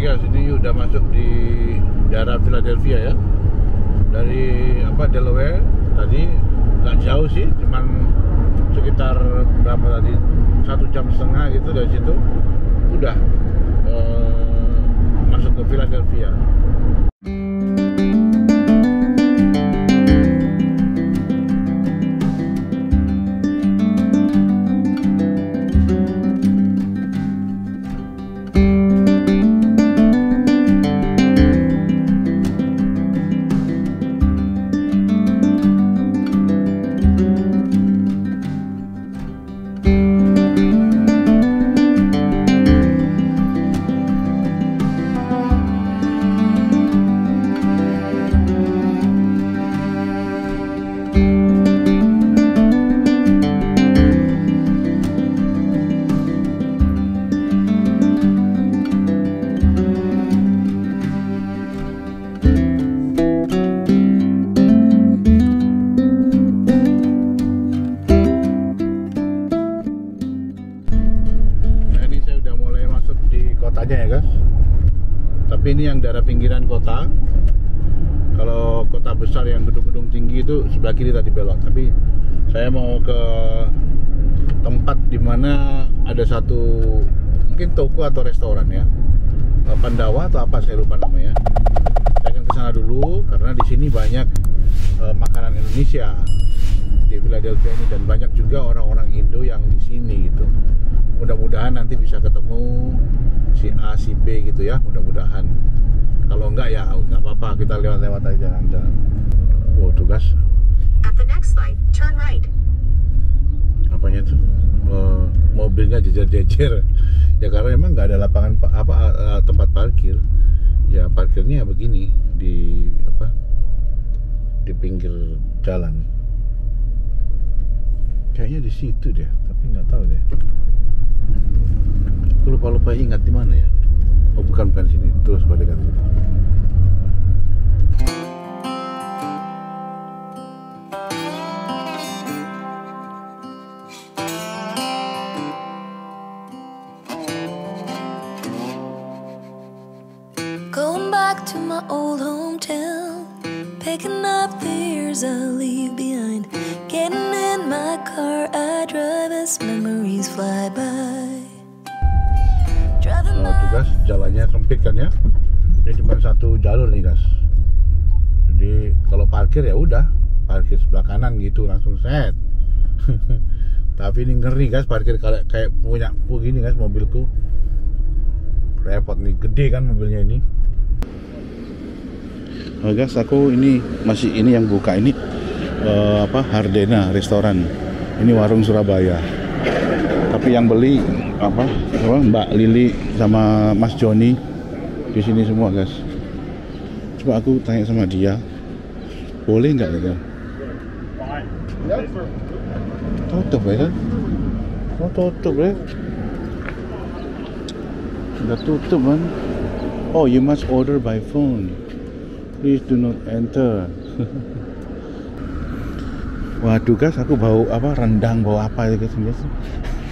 guys, ini udah masuk di daerah Philadelphia ya. Dari apa Delaware tadi nggak jauh sih, cuman sekitar berapa tadi satu jam setengah gitu dari situ udah eh, masuk ke Philadelphia. Ke tempat di mana ada satu mungkin toko atau restoran ya. Eh, Pandawa atau apa saya lupa namanya. Saya akan ke sana dulu karena di sini banyak eh, makanan Indonesia di Philadelphia ini dan banyak juga orang-orang Indo yang di sini gitu. Mudah-mudahan nanti bisa ketemu si A, si B gitu ya, mudah-mudahan. Kalau enggak ya nggak apa-apa, kita lewat-lewat aja jalan-jalan. Oh, tugas apanya tuh? Eh, mobilnya jejer-jejer. Ya karena emang nggak ada lapangan pa- apa eh, tempat parkir. Ya parkirnya begini di apa? Di pinggir jalan. Kayaknya di situ deh, tapi nggak tahu deh. Aku lupa-lupa ingat di mana ya. Oh bukan bukan sini, terus pada kan. To my old hometown, picking up the years I leave behind. Getting in my car, I drive as memories fly by. Oh, tugas jalannya sempit kan ya. Ini cuma satu jalur nih guys. Jadi kalau parkir ya udah parkir sebelah kanan gitu langsung set. Tapi ini ngeri guys parkir kayak kayak punya aku gini guys mobilku. Repot nih gede kan mobilnya ini. Oh guys aku ini masih ini yang buka ini eh, apa Hardena restoran. Ini warung Surabaya. Tapi yang beli apa, apa Mbak Lili sama Mas Joni di sini semua guys. Coba aku tanya sama dia. Boleh nggak gitu tutup ya? Oh tutup ya? Udah tutup kan? Oh you must order by phone please do not enter Waduh guys, aku bau apa rendang, bau apa ya guys, guys.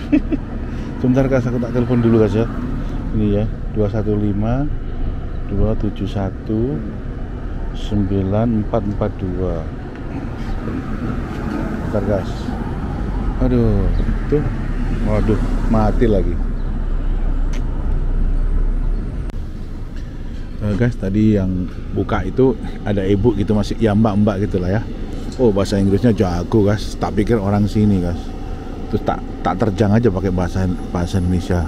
Sebentar guys, aku tak telepon dulu guys ya. Ini ya, 215 271 9442. Bentar guys. Aduh, tuh. Waduh, mati lagi. Eh, guys, tadi yang buka itu ada ibu gitu masih ya mbak-mbak gitu lah ya. Oh bahasa Inggrisnya jago guys. Tak pikir orang sini guys. Terus tak tak terjang aja pakai bahasa bahasa Indonesia.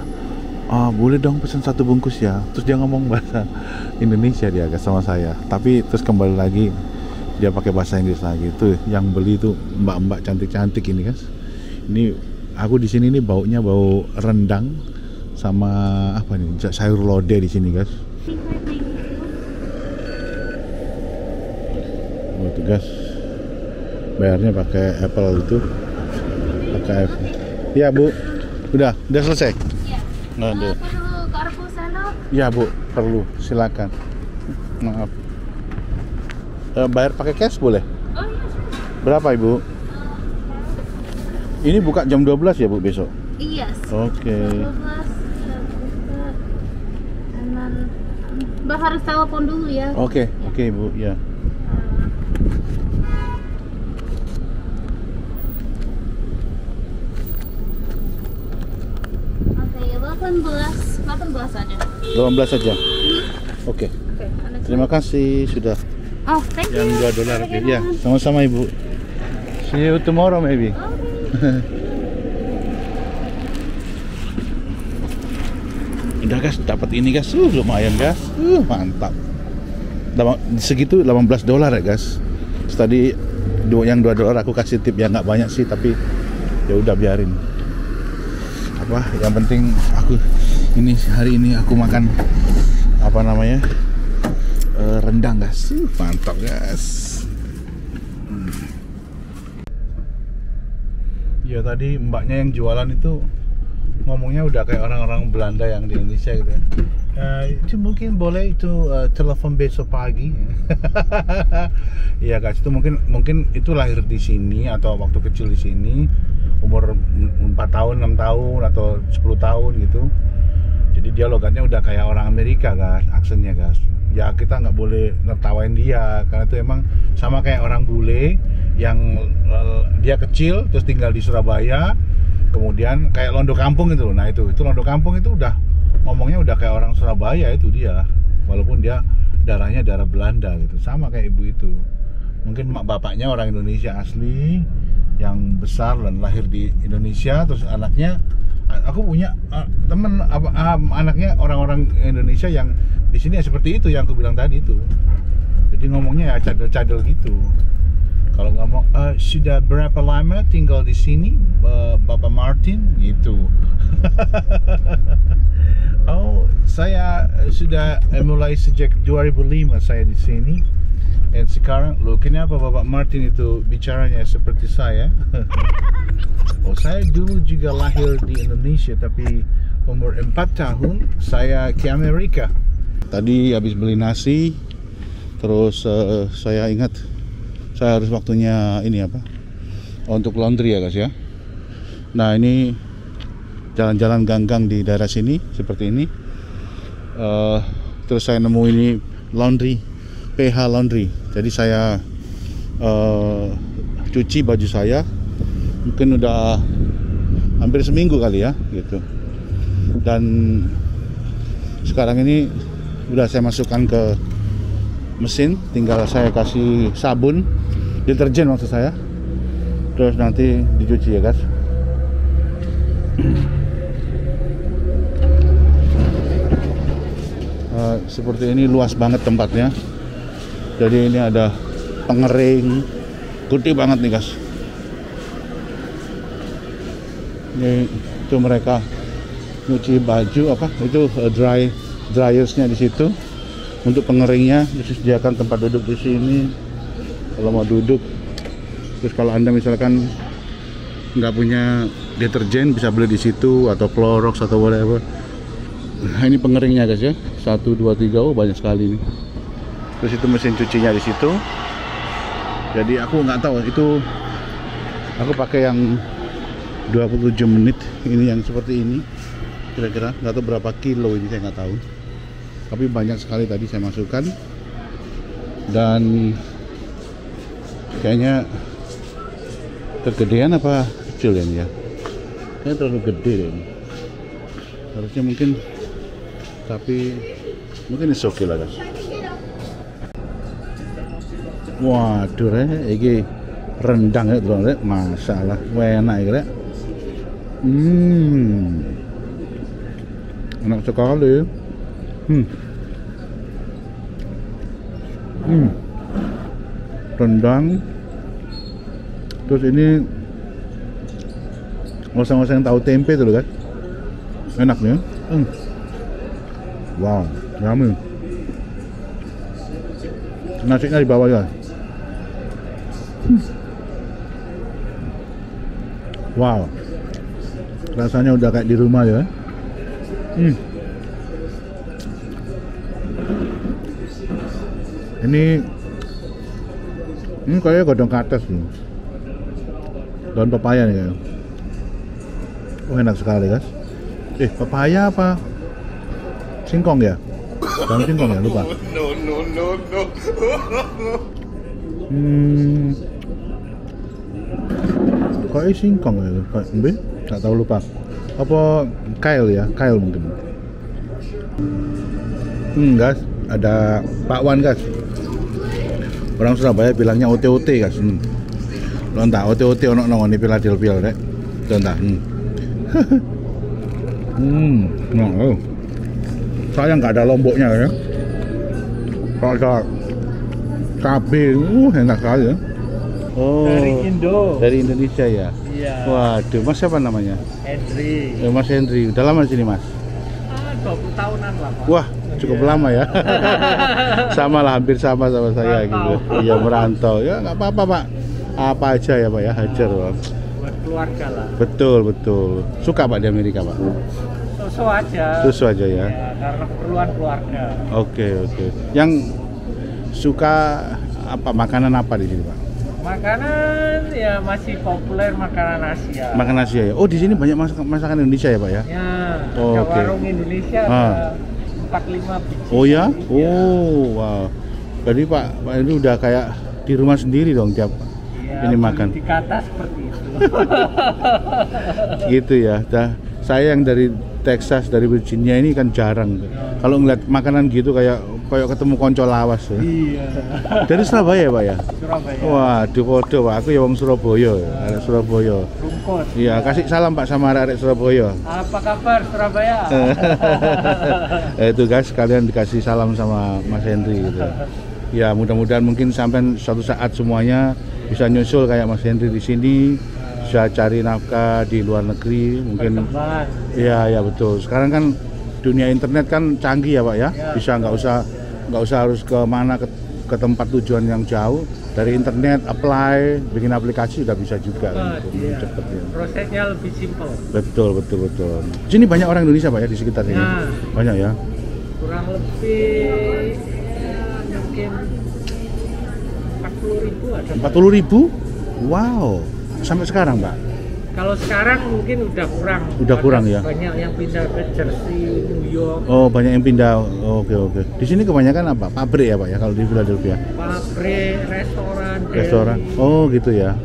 Ah boleh dong pesan satu bungkus ya. Terus dia ngomong bahasa Indonesia dia guys sama saya. Tapi terus kembali lagi dia pakai bahasa Inggris lagi. Tuh yang beli tuh mbak-mbak cantik-cantik ini guys. Ini aku di sini nih baunya bau rendang sama apa nih sayur lodeh di sini guys. Oh tugas bayarnya pakai Apple itu pakai iPhone. Iya bu, udah udah selesai. Nggak ada. Iya bu, perlu silakan. Maaf. Eh, bayar pakai cash boleh? oh iya Berapa ibu? Ini buka jam 12 ya bu besok? iya Oke. 12 kanan Mbak harus telepon dulu ya. Oke, oke Bu, ya. Oke, 18, 18 aja. 18 saja. Oke. Oke, ada Terima kasih sudah Oh, thank you. yang 2 dolar. Ya, sama-sama Ibu. See you tomorrow maybe. Udah guys, dapat ini guys. Uh, lumayan guys. Uh, mantap. Segitu 18 dolar ya guys. Tadi dua yang 2 dolar aku kasih tip ya nggak banyak sih tapi ya udah biarin. Apa yang penting aku ini hari ini aku makan apa namanya? Eh, rendang guys. Uh, mantap guys. Ya tadi mbaknya yang jualan itu ngomongnya udah kayak orang-orang Belanda yang di Indonesia gitu ya. Eh, itu mungkin boleh itu eh, telepon besok pagi. Iya guys, itu mungkin mungkin itu lahir di sini atau waktu kecil di sini umur 4 tahun, 6 tahun atau 10 tahun gitu. Jadi dia logatnya udah kayak orang Amerika guys, aksennya guys. Ya kita nggak boleh nertawain dia karena itu emang sama kayak orang bule yang eh, dia kecil terus tinggal di Surabaya, kemudian kayak londo kampung itu. Nah itu itu londo kampung itu udah ngomongnya udah kayak orang Surabaya itu dia, walaupun dia darahnya darah Belanda gitu, sama kayak ibu itu. Mungkin mak bapaknya orang Indonesia asli yang besar dan lahir di Indonesia, terus anaknya aku punya uh, temen apa um, anaknya orang-orang Indonesia yang di sini ya seperti itu yang aku bilang tadi itu. Jadi ngomongnya ya cadel-cadel gitu kalau ngomong "Eh, sudah berapa lama tinggal di sini eh, Bapak Martin? Gitu. Oh saya eh, sudah mulai sejak 2005 saya di sini. Dan sekarang lo kenapa Bapak Martin itu bicaranya seperti saya? Oh saya dulu juga lahir di Indonesia tapi umur 4 tahun saya ke Amerika. Tadi habis beli nasi terus eh, saya ingat saya harus waktunya ini apa? Untuk laundry ya guys ya. Nah ini jalan-jalan ganggang di daerah sini seperti ini. Eh, terus saya nemu ini laundry PH Laundry. Jadi saya eh, cuci baju saya mungkin udah hampir seminggu kali ya gitu dan sekarang ini udah saya masukkan ke mesin tinggal saya kasih sabun deterjen maksud saya. Terus nanti dicuci ya guys Eh, seperti ini luas banget tempatnya. Jadi ini ada pengering. Gede banget nih guys ini itu mereka nyuci baju apa? Itu eh, dry dryersnya di situ. Untuk pengeringnya disediakan tempat duduk di sini kalau mau duduk terus kalau anda misalkan nggak punya deterjen bisa beli di situ atau Clorox atau whatever. Nah ini pengeringnya guys ya. Satu dua tiga oh banyak sekali ini. Terus itu mesin cucinya di situ. Jadi aku nggak tahu itu aku pakai yang 27 menit ini yang seperti ini kira-kira. Nggak tahu berapa kilo ini saya nggak tahu. Tapi banyak sekali tadi saya masukkan. Dan kayaknya kegedean apa kecil ya ini ya? Kayaknya terlalu gede deh ini. Harusnya mungkin tapi mungkin is okay lah guys. Waduh re ini rendang ya tuh re masalah. Enak ya re hmm. Enak sekali. Hmm. Hmm rendang. Terus ini ngoseng-ngoseng tahu tempe tuh kan enak nih hmm. wow yummy. Nasinya di bawah ya wow. Rasanya udah kayak di rumah ya. Hmm. ini ini kayak godong kates nih daun pepaya nih kayak oh enak sekali guys. Eh pepaya apa? Singkong ya? Daun singkong ya? Lupa. Hmm. Kayak singkong ya, kayak embe, nggak tahu lupa. Apa kail ya, kail mungkin. Hmm, guys, ada Pak Wan, guys. Orang Surabaya bilangnya OTOT, guys. Hmm. Lo entah OTOT ono ngene Philadelphia rek. Lo entah. Hmm. hmm, no, oh. Sayang nggak ada lomboknya ya. Kalau ada cabai, uh, enak sekali ya. Oh, Dari Indo. dari Indonesia ya. Iya. Waduh, Mas siapa namanya? Henry. Eh, Mas Henry. Udah lama di sini, Mas? Ah, 20 tahunan lah, Pak. Wah, cukup Iya. lama ya. sama lah, hampir sama sama saya Merantau. gitu. Iya, merantau. Ya nggak apa-apa, Pak. Apa aja ya, Pak ya, hajar, Pak. Buat keluarga lah. Betul, betul. Suka Pak di Amerika, Pak? Susu aja. Susu aja ya. Ya, karena keperluan keluarga. Oke, oke. Yang suka apa makanan apa di sini, Pak? Makanan ya masih populer makanan Asia. Makan Asia ya. Oh, di sini banyak masak masakan Indonesia ya, Pak ya? Ya, Oh, warung Indonesia Ah. ada 45 biji. Oh ya? Oh, wow. Jadi Pak, Pak ini udah kayak di rumah sendiri dong tiap Iya, ini makan. Dikata seperti itu. gitu ya. Dah, saya yang dari Texas dari Virginia ini kan jarang. Kalau ngeliat makanan gitu kayak kayak ketemu konco lawas ya. iya. Dari Surabaya Pak ya? Surabaya. Waduh podo Pak, aku ya wong Surabaya, arek Surabaya. Rumput. Iya, kasih salam Pak sama arek Surabaya. Apa kabar Surabaya? Itu guys, kalian dikasih salam sama Mas Henry gitu. Ya, mudah-mudahan mungkin sampai suatu saat semuanya bisa nyusul kayak Mas Henry di sini, bisa cari nafkah di luar negeri, mungkin. Iya, ya betul. Sekarang kan dunia internet kan canggih ya, Pak ya. Ya. Bisa nggak usah nggak usah harus ke mana ke, ke tempat tujuan yang jauh. Dari internet apply, bikin aplikasi udah bisa juga kan. Cepat, gitu. iya. Cepet ya. Prosesnya lebih simpel. Betul, betul, betul. Sini banyak orang Indonesia, Pak ya di sekitar sini. Ya. Banyak ya. Kurang lebih ya, mungkin 40 ribu ada. 40 ribu? Wow. Sampai sekarang, Pak. Kalau sekarang mungkin udah kurang. Udah kurang, ya? Banyak yang pindah ke Jersey, New York, Oh, banyak yang pindah. Oke, oke. Di sini kebanyakan apa? Pabrik ya, Pak ya kalau di Philadelphia. pabrik, restoran, deli. Restoran. Oh, gitu ya.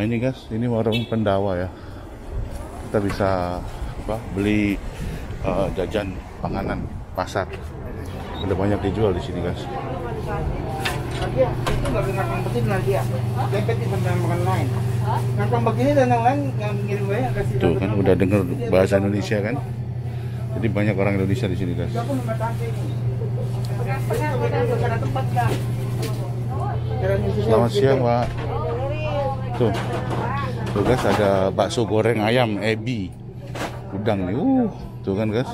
Nah ini guys, ini warung pendawa ya. Kita bisa apa, beli eh, jajan panganan pasar. Udah banyak dijual di sini guys. Tuh kan udah denger bahasa Indonesia kan. Jadi banyak orang Indonesia di sini guys. Ada. Selamat siang Pak. Tuh, tuh guys ada bakso goreng ayam Ebi, udang nih. Uh, tuh kan guys.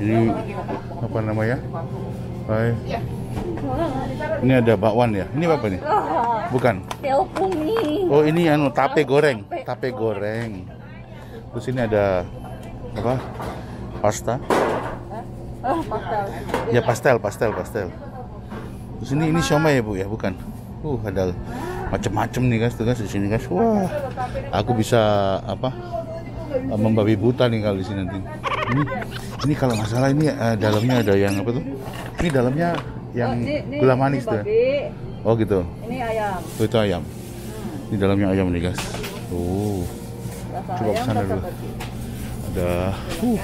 Ini apa namanya? Hai. Ini ada bakwan ya. Ini apa nih? Bukan. Oh ini anu tape goreng, tape goreng. Terus ini ada apa? Pasta. Ya pastel, pastel, pastel. Terus ini ini siomay ya bu ya, bukan? Uh ada macem-macem nih guys, tuh guys di sini guys. Wah, aku bisa apa? Membabi buta nih kalau di sini nanti. Ini, ini kalau nggak salah ini eh, dalamnya ada yang apa tuh? Ini dalamnya yang gula manis tuh. ya? Oh gitu. Ini ayam. Oh, itu ayam. Ini dalamnya ayam nih guys. Oh, Rasa Coba ke sana dulu. babi. ada. Uh.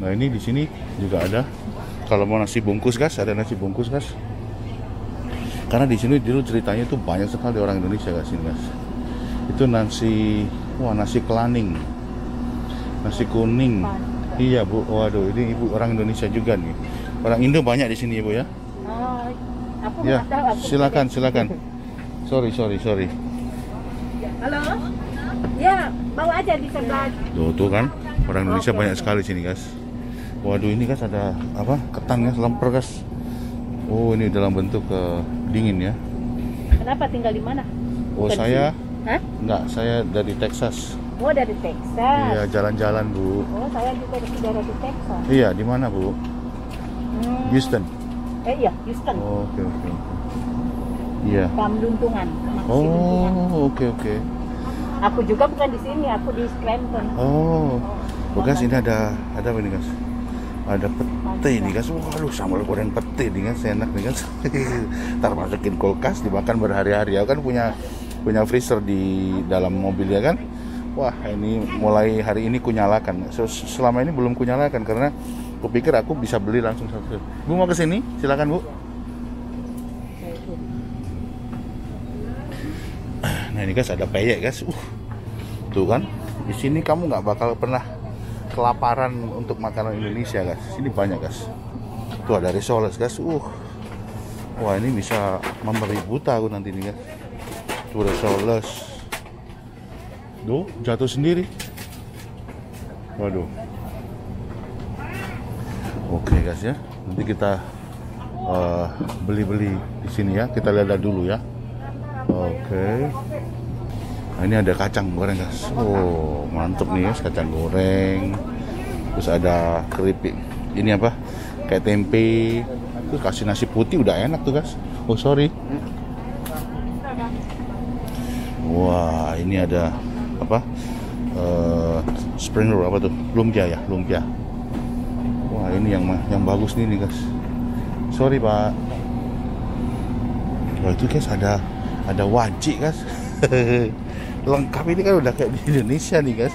Nah ini di sini juga ada. Kalau mau nasi bungkus guys, ada nasi bungkus guys. Karena di sini dulu ceritanya tuh banyak sekali orang Indonesia guys ini guys. Itu nasi, wah nasi kelaning, nasi kuning. Iya bu, waduh ini ibu orang Indonesia juga nih. Orang Indo banyak di sini ibu ya. Oh, aku Ya, tahu, aku silakan silakan. Sorry sorry sorry. Halo? Ya, bawa aja di sebelah. Tuh, tuh kan orang Indonesia banyak sekali sini guys. Waduh ini guys ada apa ketan guys lemper guys. Oh ini dalam bentuk eh, dingin ya. Kenapa tinggal di mana? Oh Bukan saya. Hah? enggak saya dari Texas. Oh dari Texas. Iya, jalan-jalan, Bu. Oh saya juga ada saudara di Texas. Iya, di mana, Bu? Hmm. Houston. Eh iya Houston. Oh, Oke, oke. oke. Iya. Pamluntungan. Maksi Luntungan. Oh, oke, oke. Aku juga bukan di sini, aku di Scranton. Oh. Oh, guys, ini ada ada apa ini, guys? Ada pete nih, guys. Waduh, sambal goreng pete nih, guys. Enak nih, guys. Ntar masukin kulkas, dimakan berhari-hari. Aku kan punya punya freezer di dalam mobil ya kan. Wah, ini mulai hari ini kunyalakan. So, selama ini belum kunyalakan karena kupikir aku bisa beli langsung satu. Bu mau ke sini? Silakan, Bu. Nah, ini guys ada peyek, guys. Uh. Tuh kan. Di sini kamu nggak bakal pernah kelaparan untuk makanan Indonesia, guys. Sini banyak, guys. Tuh ada risoles, guys. Uh. Wah, ini bisa memberi buta aku nanti nih, guys. Tuh risoles. Duh, jatuh sendiri. Waduh. Oke, guys ya. Nanti kita eh, beli-beli di sini ya. Kita lihat dulu ya. Oke. Nah, ini ada kacang goreng guys. Oh mantep nih guys kacang goreng. Terus ada keripik. Ini apa? Kayak tempe. Terus kasih nasi putih udah enak tuh guys. Oh sorry. Wah ini ada apa? Eh, spring roll apa tuh? Lumpia ya, lumpia. Wah ini yang yang bagus nih nih guys. Sorry pak. Wah itu guys ada ada wajik guys. Lengkap ini kan udah kayak di Indonesia nih guys.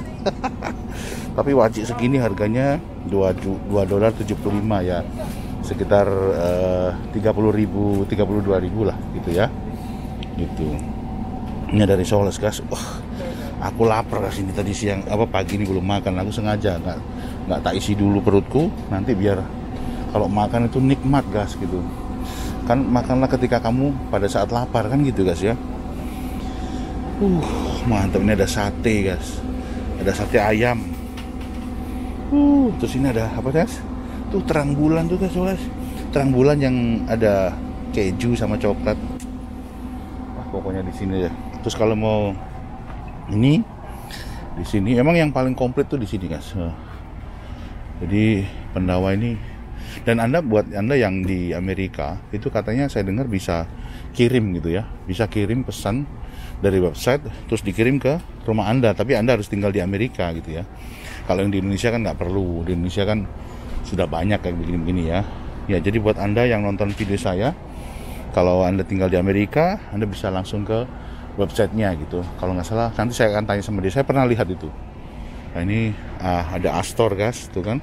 Tapi wajik segini harganya 2 ju- 2 dolar 75 ya. Sekitar eh, 30 ribu, 32 ribu lah gitu ya. Gitu. Ini dari Soles guys. Wah, aku lapar guys ini tadi siang apa pagi ini belum makan. Aku sengaja nggak nggak tak isi dulu perutku. Nanti biar kalau makan itu nikmat guys gitu kan makanlah ketika kamu pada saat lapar kan gitu guys ya uh mantap. Ini ada sate guys. Ada sate ayam. Uh terus ini ada apa guys? Tuh terang bulan tuh guys guys. Terang bulan yang ada keju sama coklat. Wah, pokoknya di sini ya. Terus kalau mau ini di sini. Emang yang paling komplit tuh di sini guys. Nah, jadi pendawa ini. Dan anda buat anda yang di Amerika itu katanya saya dengar bisa kirim gitu ya. Bisa kirim pesan dari website terus dikirim ke rumah anda. Tapi anda harus tinggal di Amerika gitu ya. Kalau yang di Indonesia kan nggak perlu. Di Indonesia kan sudah banyak kayak begini-begini ya. Ya jadi buat anda yang nonton video saya kalau anda tinggal di Amerika anda bisa langsung ke websitenya gitu. Kalau nggak salah nanti saya akan tanya sama dia. Saya pernah lihat itu. Nah ini ah, ada Astor guys tuh kan.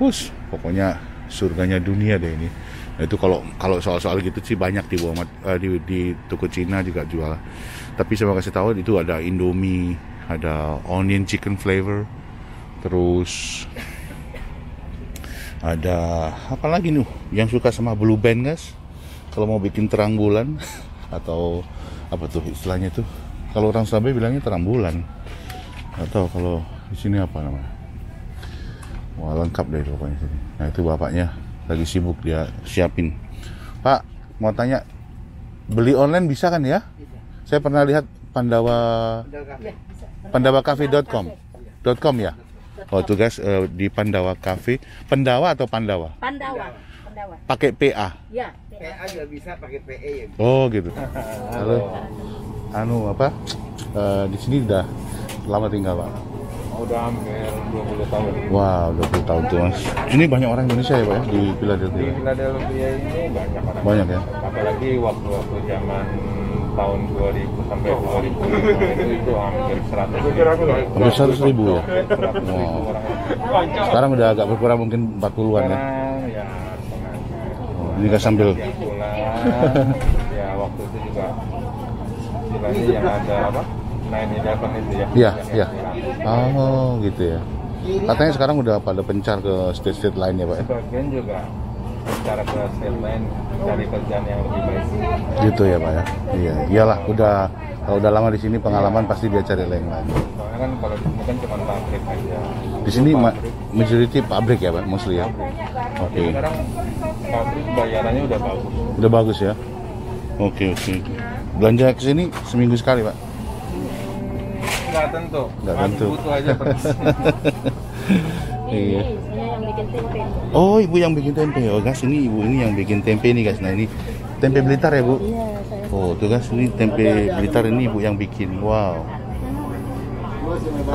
Bus, pokoknya surganya dunia deh ini. Nah, itu kalau kalau soal-soal gitu sih banyak di Walmart, eh, di, di toko Cina juga jual. Tapi saya mau kasih tahu itu ada Indomie, ada onion chicken flavor, terus ada apa lagi nih yang suka sama blue band guys? Kalau mau bikin terang bulan atau apa tuh istilahnya tuh? Kalau orang Surabaya bilangnya terang bulan. Atau kalau di sini apa namanya. Wah lengkap deh pokoknya sini. Nah itu bapaknya lagi sibuk dia siapin. Pak mau tanya beli online bisa kan ya? Saya pernah lihat Pandawa pandawacafe.com .com ya. Oh tuh guys eh, di Pandawa Cafe, Pandawa atau Pandawa? Pandawa. Pandawa. Pakai PA. Ya. PA juga bisa pakai PE ya. Oh gitu. Halo. Anu apa? Eh, di sini udah lama tinggal pak. Udah hampir 20 tahun. Wah, 20 tahun tuh mas. Ini banyak orang Indonesia ya pak ya di Philadelphia. Di Philadelphia ini banyak orang. Banyak ya. Apalagi waktu-waktu zaman tahun 2000 sampai 2005 itu itu hampir 100 ribu. Hampir 100 ribu ya. Hampir 100 ribu Wow. orang. Sekarang udah agak berkurang mungkin 40-an ya. Sekarang ya setengah. Oh, ini kan sambil ya waktu itu juga istilahnya yang ada apa? 9-11 itu ya. Iya, iya. pulang. Oh, gitu ya. Katanya sekarang udah pada pencar ke state-state lain ya, Pak ya? Sebagian juga secara ke state lain cari kerjaan yang lebih baik. Gitu ya, Pak ya. Iya, iyalah udah kalau udah lama di sini pengalaman pasti dia cari lain lain. Soalnya kan kalau di sini kan cuma pabrik aja. Di sini ma- majority pabrik ya, Pak, mostly ya. Oke. Sekarang pabrik bayarannya udah bagus. Udah bagus ya. Oke, oke. Belanja ke sini seminggu sekali, Pak. Nggak tentu. Nggak tentu. butuh aja pedas. Iya. Ini saya yang bikin tempe. Oh, ibu yang bikin tempe. Oh, guys, ini ibu ini yang bikin tempe nih, guys. Nah, ini tempe Blitar ya, Bu? Iya, saya. Oh, tuh guys, ini tempe Blitar ini ibu yang bikin. Wow.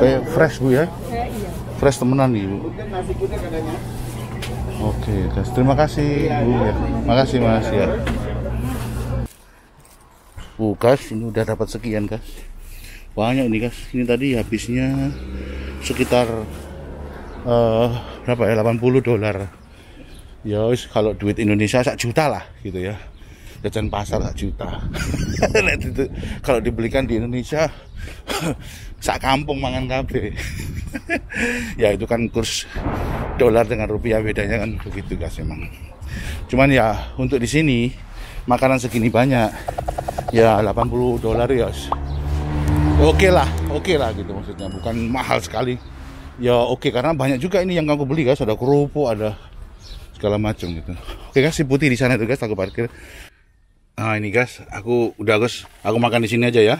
Kayak fresh, Bu ya? Saya iya. Fresh temenan nih, Bu. Oke, guys. Terima kasih, Bu. Ya. Makasih, Mas ya. Bu, guys, ini udah dapat sekian, guys. Banyak nih, guys. Ini tadi habisnya sekitar eh berapa ya? 80 dolar. Ya, kalau duit Indonesia sak juta lah, gitu ya. Jajan pasar sak juta. Kalau dibelikan di Indonesia sak kampung mangan kabeh. ya itu kan kurs dolar dengan rupiah bedanya kan begitu guys emang. Cuman ya untuk di sini makanan segini banyak ya 80 dolar ya oke lah oke lah gitu maksudnya. Bukan mahal sekali. Ya oke karena banyak juga ini yang aku beli guys. Ada kerupuk ada segala macam gitu. Oke guys si putih di sana tuh guys aku parkir. Nah ini guys aku udah guys aku makan di sini aja ya.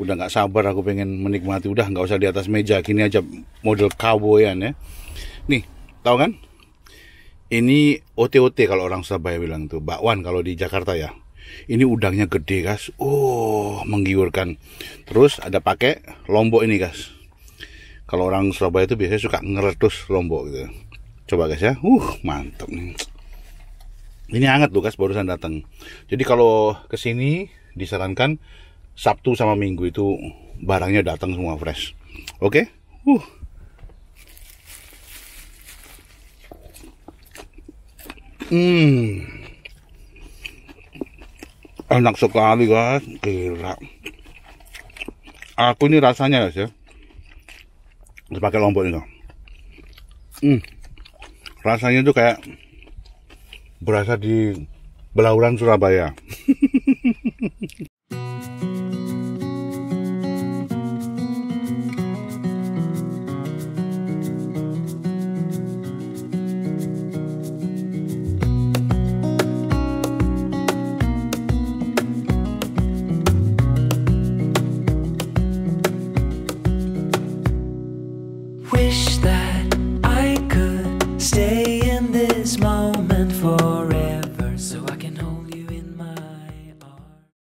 Udah nggak sabar aku pengen menikmati. Udah nggak usah di atas meja. Gini aja model cowboyan ya. Nih tahu kan? Ini OT-OT kalau orang Surabaya bilang tuh bakwan kalau di Jakarta ya ini udangnya gede guys. Oh menggiurkan. Terus ada pakai lombok ini guys. Kalau orang Surabaya itu biasanya suka ngeretus lombok gitu. Coba guys ya. Uh mantap nih. Ini hangat tuh guys barusan datang. Jadi kalau ke sini disarankan Sabtu sama Minggu itu barangnya datang semua fresh. Oke? Uh. Hmm. Enak sekali guys, gila. Aku ini rasanya guys ya. Pakai lombok ini. Hmm. Rasanya tuh kayak berasa di Belauran Surabaya.